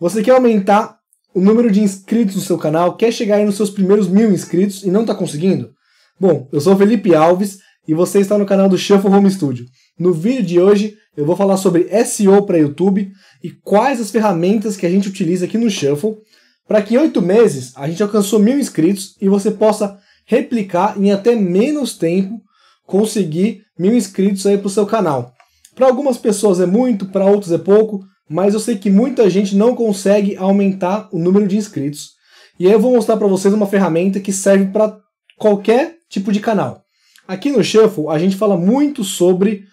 Você quer aumentar o número de inscritos no seu canal, quer chegar nos seus primeiros mil inscritos e não está conseguindo? Bom, eu sou Felipe Alves e você está no canal do Shuffle Home Studio. No vídeo de hoje eu vou falar sobre SEO para YouTube e quais as ferramentas que a gente utiliza aqui no Shuffle para que em oito meses a gente alcançou mil inscritos e você possa replicar em até menos tempo conseguir mil inscritos aí para o seu canal. Para algumas pessoas é muito, para outros é pouco, mas eu sei que muita gente não consegue aumentar o número de inscritos. E aí eu vou mostrar para vocês uma ferramenta que serve para qualquer tipo de canal. Aqui no Shuffle a gente fala muito sobre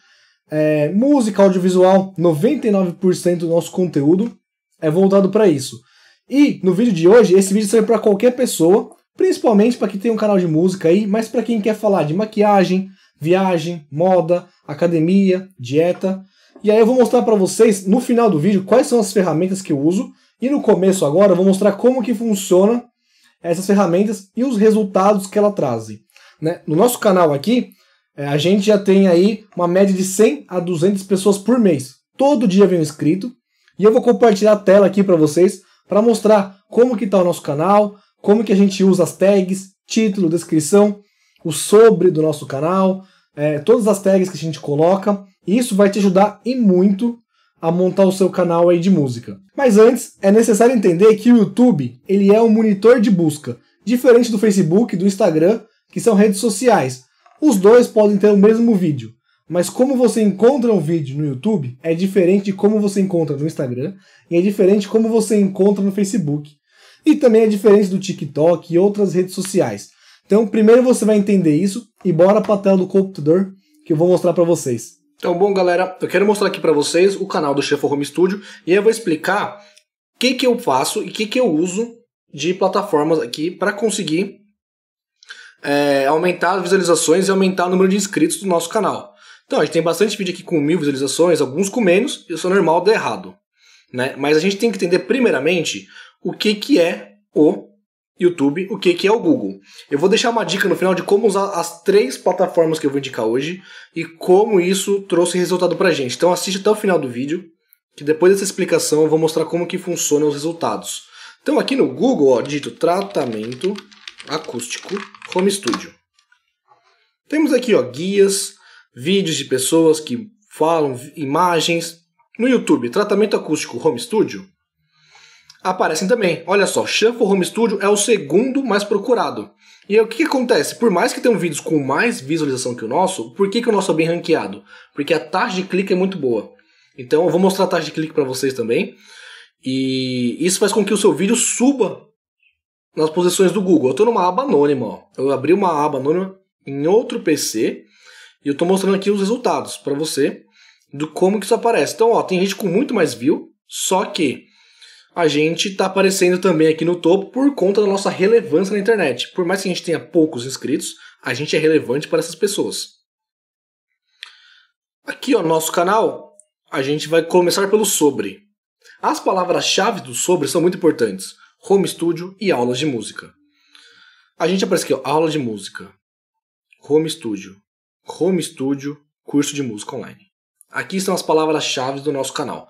é, música, audiovisual, 99% do nosso conteúdo é voltado para isso. E no vídeo de hoje, esse vídeo serve para qualquer pessoa, principalmente para quem tem um canal de música aí, mas para quem quer falar de maquiagem, viagem, moda, academia, dieta. E aí eu vou mostrar para vocês no final do vídeo quais são as ferramentas que eu uso e no começo agora eu vou mostrar como que funciona essas ferramentas e os resultados que ela trazem. Né? No nosso canal aqui, é, a gente já tem aí uma média de 100 a 200 pessoas por mês. Todo dia vem um inscrito e eu vou compartilhar a tela aqui para vocês para mostrar como que está o nosso canal, como que a gente usa as tags, título, descrição, o sobre do nosso canal, é, todas as tags que a gente coloca isso vai te ajudar e muito a montar o seu canal aí de música. Mas antes, é necessário entender que o YouTube ele é um monitor de busca, diferente do Facebook e do Instagram, que são redes sociais. Os dois podem ter o mesmo vídeo, mas como você encontra um vídeo no YouTube é diferente de como você encontra no Instagram e é diferente de como você encontra no Facebook. E também é diferente do TikTok e outras redes sociais. Então, primeiro você vai entender isso e bora para a tela do computador que eu vou mostrar para vocês. Então, bom, galera, eu quero mostrar aqui para vocês o canal do Shuffle Home Studio e eu vou explicar o que, que eu faço e o que, que eu uso de plataformas aqui para conseguir é, aumentar as visualizações e aumentar o número de inscritos do nosso canal. Então, a gente tem bastante vídeo aqui com mil visualizações, alguns com menos, isso é normal dar errado. Né? Mas a gente tem que entender primeiramente o que, que é o YouTube, o que, que é o Google. Eu vou deixar uma dica no final de como usar as três plataformas que eu vou indicar hoje e como isso trouxe resultado pra gente. Então assiste até o final do vídeo, que depois dessa explicação eu vou mostrar como que funcionam os resultados. Então aqui no Google, ó, digito tratamento acústico Home Studio. Temos aqui ó, guias, vídeos de pessoas que falam, imagens. No YouTube, tratamento acústico Home Studio, aparecem também. Olha só, Shuffle Home Studio é o segundo mais procurado. E aí, o que, que, acontece? Por mais que tenham vídeos com mais visualização que o nosso, por que, que o nosso é bem ranqueado? Porque a taxa de clique é muito boa. Então eu vou mostrar a taxa de clique para vocês também. E isso faz com que o seu vídeo suba nas posições do Google. Eu estou numa aba anônima. Ó. Eu abri uma aba anônima em outro PC e eu estou mostrando aqui os resultados para você do como que isso aparece. Então, ó, tem gente com muito mais view, só que a gente está aparecendo também aqui no topo por conta da nossa relevância na internet. Por mais que a gente tenha poucos inscritos, a gente é relevante para essas pessoas. Aqui, ó, no nosso canal, a gente vai começar pelo sobre. As palavras-chave do sobre são muito importantes. Home studio e aulas de música. A gente aparece aqui, ó, aula de música. Home studio. Home studio, curso de música online. Aqui estão as palavras-chave do nosso canal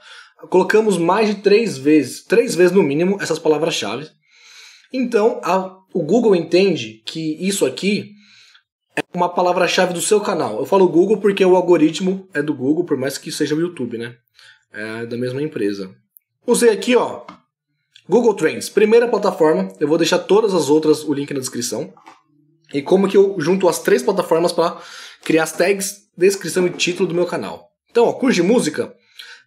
colocamos mais de três vezes, três vezes no mínimo, essas palavras-chave. Então, a, o Google entende que isso aqui é uma palavra-chave do seu canal. Eu falo Google porque o algoritmo é do Google, por mais que seja o YouTube, né? É da mesma empresa. Usei aqui, ó, Google Trends, primeira plataforma. Eu vou deixar todas as outras o link na descrição. E como que eu junto as três plataformas para criar as tags, descrição e título do meu canal. Então, ó, curso de música,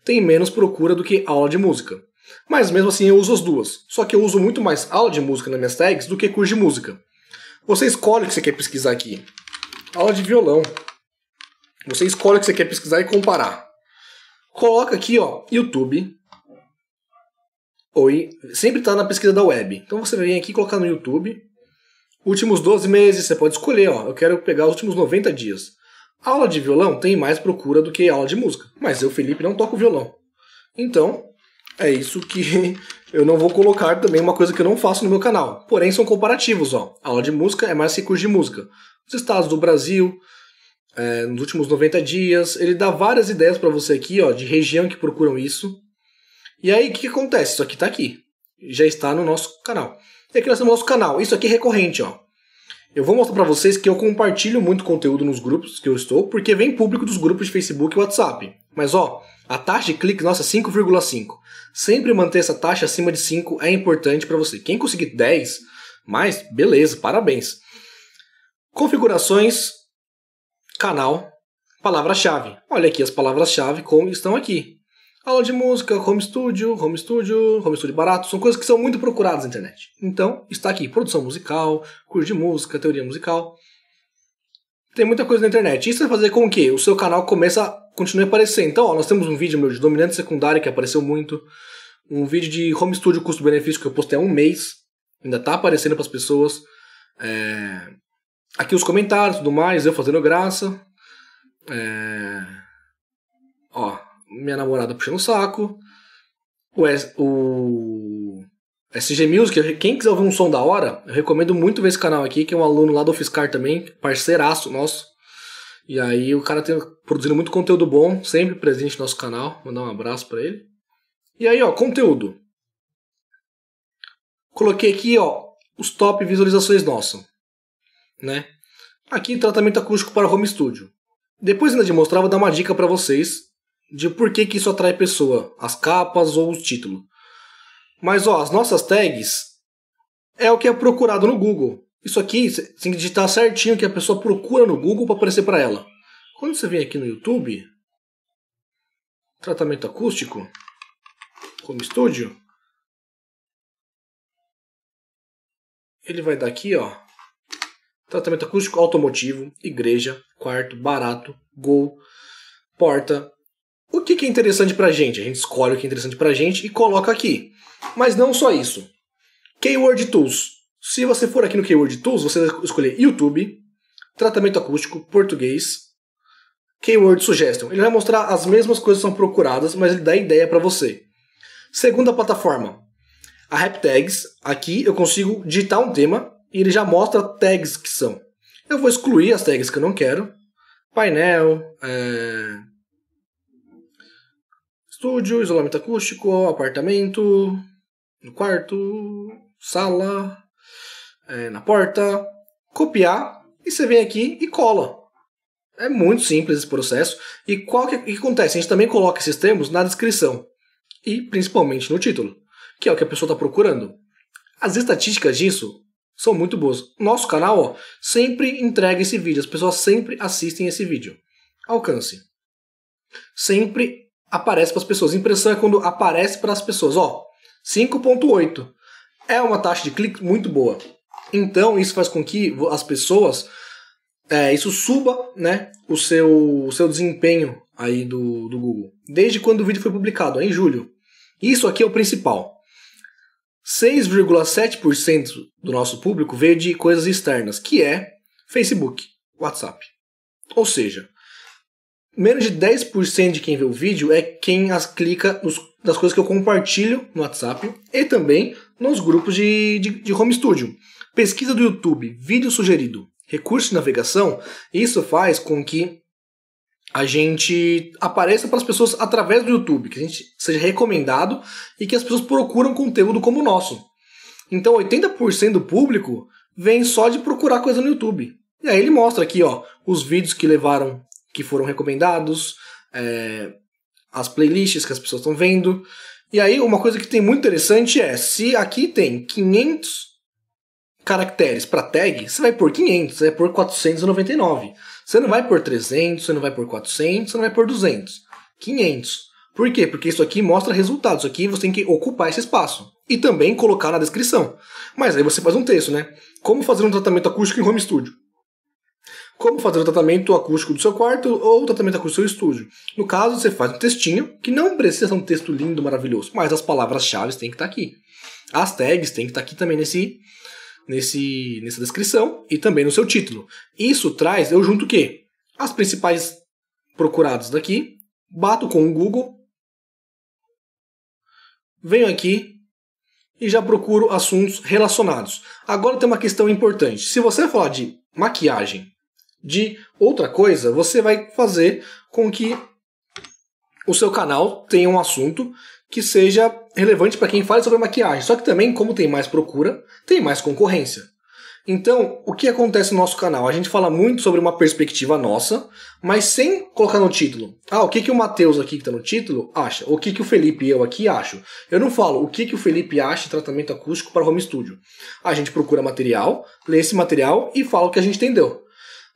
tem menos procura do que aula de música. Mas mesmo assim eu uso as duas. Só que eu uso muito mais aula de música nas minhas tags do que curso de música. Você escolhe o que você quer pesquisar aqui. Aula de violão. Você escolhe o que você quer pesquisar e comparar. Coloca aqui, ó, YouTube. Ou sempre está na pesquisa da web. Então você vem aqui colocar no YouTube. Últimos 12 meses, você pode escolher, ó. Eu quero pegar os últimos 90 dias. Aula de violão tem mais procura do que aula de música, mas eu, Felipe, não toco violão. Então, é isso que eu não vou colocar também uma coisa que eu não faço no meu canal. Porém, são comparativos, ó. Aula de música é mais que curso de música. Os estados do Brasil, é, nos últimos 90 dias, ele dá várias ideias para você aqui, ó, de região que procuram isso. E aí, o que, que acontece? Isso aqui tá aqui. Já está no nosso canal. E aqui nós temos o nosso canal. Isso aqui é recorrente, ó. Eu vou mostrar para vocês que eu compartilho muito conteúdo nos grupos que eu estou, porque vem público dos grupos de Facebook e WhatsApp. Mas ó, a taxa de clique nossa é 5,5. Sempre manter essa taxa acima de 5 é importante para você. Quem conseguir 10, mais, beleza, parabéns. Configurações, canal, palavra-chave. Olha aqui as palavras-chave como estão aqui. Aula de música, home studio, home studio, home studio barato, são coisas que são muito procuradas na internet. Então, está aqui produção musical, curso de música, teoria musical. Tem muita coisa na internet. Isso vai fazer com que o seu canal comece a continue a aparecer. Então, ó, nós temos um vídeo meu de dominante secundária que apareceu muito. Um vídeo de home studio custo-benefício que eu postei há um mês. Ainda está aparecendo para as pessoas. É... Aqui os comentários tudo mais, eu fazendo graça. É... Ó, minha namorada puxando o saco. O, S, o SG Music, quem quiser ouvir um som da hora, eu recomendo muito ver esse canal aqui, que é um aluno lá do Fiscar também, parceiraço nosso. E aí o cara tem produzindo muito conteúdo bom, sempre presente no nosso canal. Mandar um abraço para ele. E aí, ó, conteúdo. Coloquei aqui, ó, os top visualizações nossos, né? Aqui tratamento acústico para home studio. Depois ainda de mostrar, vou dar uma dica para vocês de por que, que isso atrai pessoa, as capas ou os títulos. Mas ó, as nossas tags é o que é procurado no Google. Isso aqui você tem que digitar certinho que a pessoa procura no Google para aparecer para ela. Quando você vem aqui no YouTube, tratamento acústico, home studio, ele vai dar aqui, ó, tratamento acústico automotivo, igreja, quarto, barato, gol, porta, o que, é interessante pra gente? A gente escolhe o que é interessante pra gente e coloca aqui. Mas não só isso. Keyword Tools. Se você for aqui no Keyword Tools, você vai escolher YouTube, tratamento acústico, português, Keyword Suggestion. Ele vai mostrar as mesmas coisas que são procuradas, mas ele dá ideia para você. Segunda plataforma, a Rap Tags. Aqui eu consigo digitar um tema e ele já mostra tags que são. Eu vou excluir as tags que eu não quero. Painel, é, Estúdio, isolamento acústico, apartamento, no quarto, sala, é, na porta. Copiar e você vem aqui e cola. É muito simples esse processo. E qual que, que acontece? A gente também coloca esses termos na descrição e principalmente no título, que é o que a pessoa está procurando. As estatísticas disso são muito boas. Nosso canal ó, sempre entrega esse vídeo, as pessoas sempre assistem esse vídeo. Alcance. Sempre aparece para as pessoas. Impressão é quando aparece para as pessoas. Ó, 5.8 é uma taxa de clique muito boa. Então isso faz com que as pessoas é, isso suba, né, o seu, o seu desempenho aí do, do Google. Desde quando o vídeo foi publicado, em julho. Isso aqui é o principal. 6,7% do nosso público veio de coisas externas, que é Facebook, WhatsApp. Ou seja, menos de 10% de quem vê o vídeo é quem as clica nos, nas coisas que eu compartilho no WhatsApp e também nos grupos de, de, de home studio. Pesquisa do YouTube, vídeo sugerido, recurso de navegação, isso faz com que a gente apareça para as pessoas através do YouTube, que a gente seja recomendado e que as pessoas procuram conteúdo como o nosso. Então 80% do público vem só de procurar coisa no YouTube. E aí ele mostra aqui, ó, os vídeos que levaram que foram recomendados, é, as playlists que as pessoas estão vendo. E aí, uma coisa que tem muito interessante é: se aqui tem 500 caracteres para tag, você vai por 500, você vai por 499. Você não vai por 300, você não vai por 400, você não vai por 200. 500. Por quê? Porque isso aqui mostra resultados. Aqui você tem que ocupar esse espaço. E também colocar na descrição. Mas aí você faz um texto, né? Como fazer um tratamento acústico em home studio como fazer o tratamento acústico do seu quarto ou o tratamento acústico do seu estúdio. No caso, você faz um textinho, que não precisa ser um texto lindo, maravilhoso, mas as palavras-chave têm que estar aqui. As tags têm que estar aqui também nesse, nesse, nessa descrição e também no seu título. Isso traz, eu junto o quê? As principais procuradas daqui, bato com o Google, venho aqui e já procuro assuntos relacionados. Agora tem uma questão importante. Se você falar de maquiagem, de outra coisa, você vai fazer com que o seu canal tenha um assunto que seja relevante para quem fala sobre maquiagem. Só que também, como tem mais procura, tem mais concorrência. Então, o que acontece no nosso canal? A gente fala muito sobre uma perspectiva nossa, mas sem colocar no título. Ah, o que, que o Matheus aqui que está no título acha? O que, que o Felipe e eu aqui acho? Eu não falo o que, que o Felipe acha de tratamento acústico para home studio. A gente procura material, lê esse material e fala o que a gente entendeu.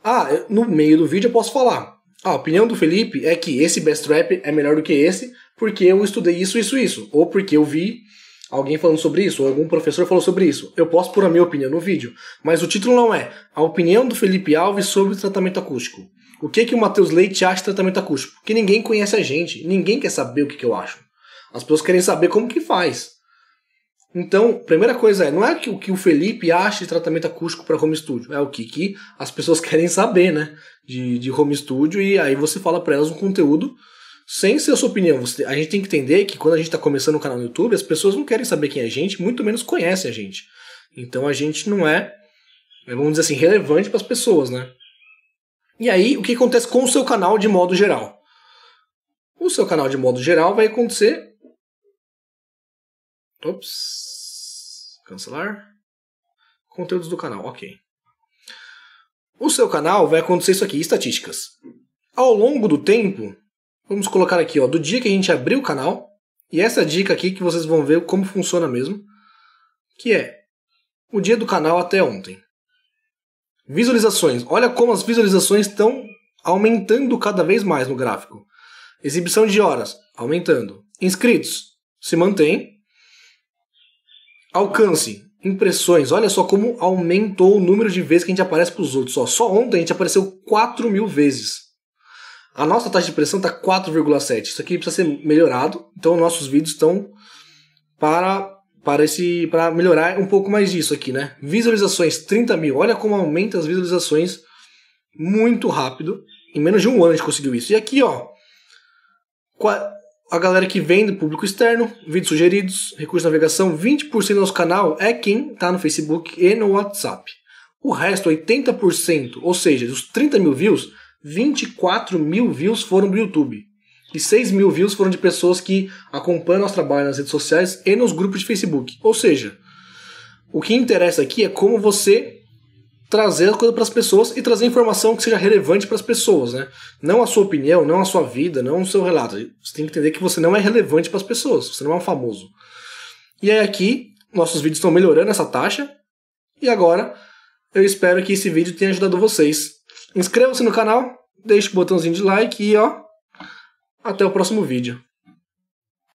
Ah, no meio do vídeo eu posso falar. Ah, a opinião do Felipe é que esse best trap é melhor do que esse, porque eu estudei isso, isso, isso. Ou porque eu vi alguém falando sobre isso, ou algum professor falou sobre isso. Eu posso pôr a minha opinião no vídeo, mas o título não é a opinião do Felipe Alves sobre tratamento acústico. O que que o Matheus Leite acha de tratamento acústico? Porque ninguém conhece a gente, ninguém quer saber o que, que eu acho. As pessoas querem saber como que faz. Então, primeira coisa é, não é o que o Felipe acha de tratamento acústico para home studio, é o que, que as pessoas querem saber, né, de, de home studio, e aí você fala para elas um conteúdo sem ser a sua opinião. Você, a gente tem que entender que quando a gente está começando um canal no YouTube, as pessoas não querem saber quem é a gente, muito menos conhecem a gente. Então a gente não é, vamos dizer assim, relevante para as pessoas, né? E aí, o que acontece com o seu canal de modo geral? O seu canal de modo geral vai acontecer. Ops. Cancelar. Conteúdos do canal, ok. O seu canal vai acontecer isso aqui, estatísticas. Ao longo do tempo, Vamos colocar aqui, ó, do dia que a gente abriu o canal. E essa dica aqui que vocês vão ver como funciona mesmo. Que é o dia do canal até ontem. Visualizações. Olha como as visualizações estão aumentando cada vez mais no gráfico. Exibição de horas, aumentando. Inscritos, se mantém. Alcance, impressões. Olha só como aumentou o número de vezes que a gente aparece para os outros. Só ontem a gente apareceu 4 mil vezes. A nossa taxa de pressão está 4,7. Isso aqui precisa ser melhorado. Então nossos vídeos estão para para esse para melhorar um pouco mais disso aqui, né? Visualizações 30 mil. Olha como aumenta as visualizações muito rápido. Em menos de um ano a gente conseguiu isso. E aqui, ó, a galera que vem do público externo, vídeos sugeridos, recursos de navegação, 20% do nosso canal é quem está no Facebook e no WhatsApp. O resto, 80%, ou seja, dos 30 mil views, 24 mil views foram do YouTube. E 6 mil views foram de pessoas que acompanham nosso trabalho nas redes sociais e nos grupos de Facebook. Ou seja, o que interessa aqui é como você trazer a coisa para as pessoas e trazer informação que seja relevante para as pessoas, né? Não a sua opinião, não a sua vida, não o seu relato. Você tem que entender que você não é relevante para as pessoas, você não é um famoso. E aí aqui, nossos vídeos estão melhorando essa taxa. E agora, eu espero que esse vídeo tenha ajudado vocês Inscreva-se no canal, deixe o botãozinho de like e ó, até o próximo vídeo.